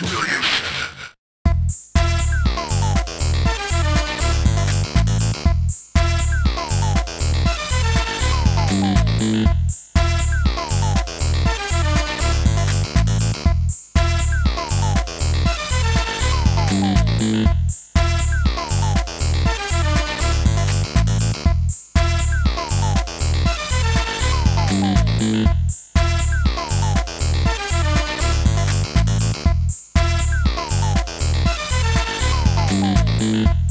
Humiliation. Mm-hmm. Mm-hmm.